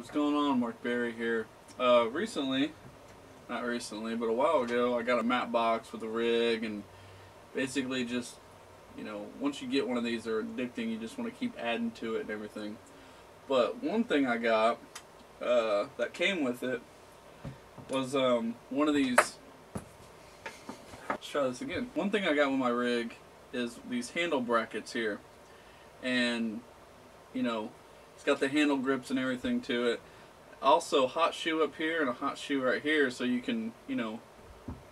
what's going on? Mark Berry here. Uh, recently, not recently, but a while ago, I got a matte box with a rig and basically just, you know, once you get one of these, they're addicting. You just want to keep adding to it and everything. But one thing I got uh, that came with it was um, one of these. Let's try this again. One thing I got with my rig is these handle brackets here, and you know it's got the handle grips and everything to it. Also, hot shoe up here and a hot shoe right here, so you can, you know,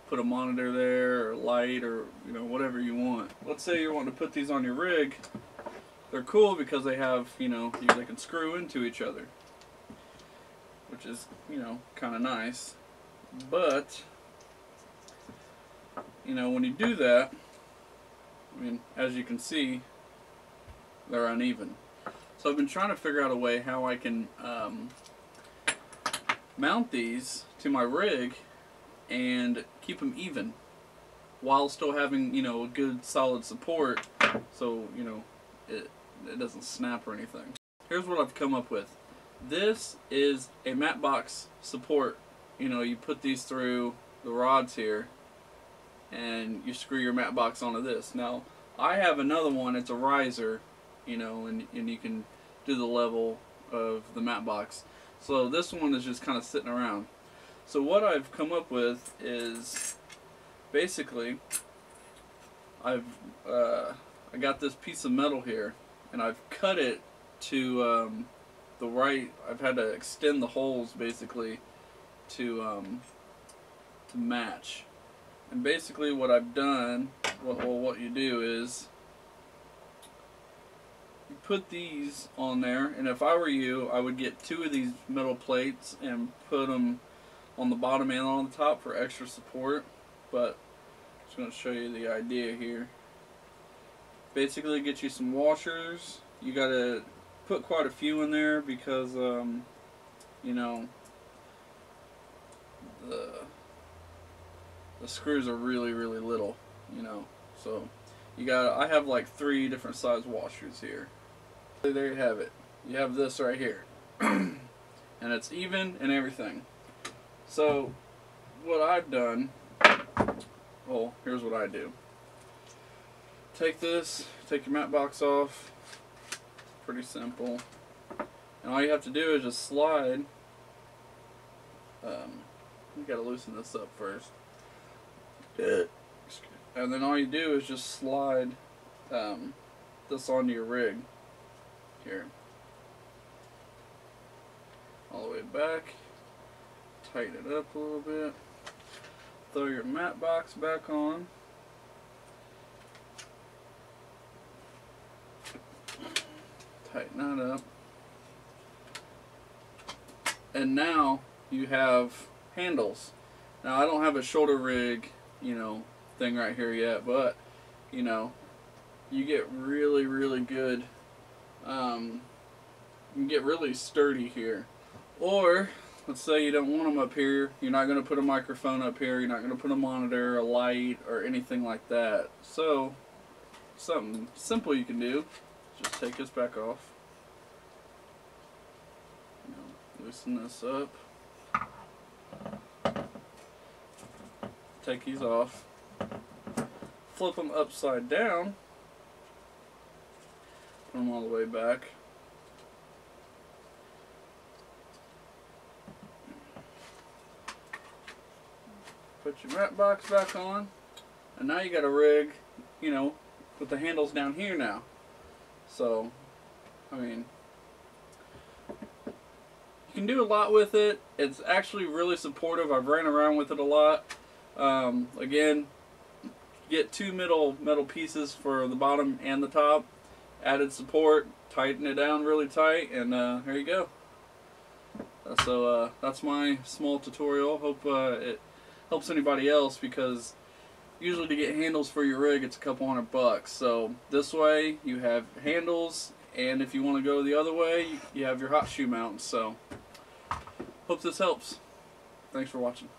put a monitor there or light or you know whatever you want. Let's say you're wanting to put these on your rig. They're cool because they have, you know, they can screw into each other, which is, you know, kind of nice. But, you know, when you do that, I mean, as you can see, they're uneven. So I've been trying to figure out a way how I can um, mount these to my rig and keep them even while still having, you know, a good solid support so, you know, it, it doesn't snap or anything. Here's what I've come up with. This is a matte box support. You know, you put these through the rods here and you screw your matte box onto this. Now, I have another one, it's a riser you know, and, and you can do the level of the matte box. So this one is just kind of sitting around. So what I've come up with is basically I've uh, I got this piece of metal here and I've cut it to um, the right I've had to extend the holes basically to um, to match and basically what I've done well what you do is put these on there and if I were you I would get two of these metal plates and put them on the bottom and on the top for extra support but I'm just going to show you the idea here. Basically get you some washers. You got to put quite a few in there because um, you know the the screws are really really little you know so you got I have like three different size washers here there you have it. You have this right here. and it's even and everything. So, what I've done, well, here's what I do. Take this, take your matte box off. Pretty simple. And all you have to do is just slide. Um, you gotta loosen this up first. And then all you do is just slide um, this onto your rig here. All the way back. Tighten it up a little bit. Throw your matte box back on. Tighten that up. And now you have handles. Now I don't have a shoulder rig, you know, thing right here yet, but you know, you get really, really good um, you can get really sturdy here. Or, let's say you don't want them up here, you're not going to put a microphone up here, you're not going to put a monitor, a light, or anything like that. So, something simple you can do, just take this back off. Loosen this up. Take these off. Flip them upside down them all the way back. Put your matte box back on. And now you got a rig, you know, with the handles down here now. So, I mean, you can do a lot with it. It's actually really supportive. I've ran around with it a lot. Um, again, get two middle metal pieces for the bottom and the top added support, tighten it down really tight, and uh, there you go. Uh, so uh, that's my small tutorial. Hope uh, it helps anybody else because usually to get handles for your rig it's a couple hundred bucks. So this way you have handles, and if you want to go the other way, you have your hot shoe mounts. So hope this helps. Thanks for watching.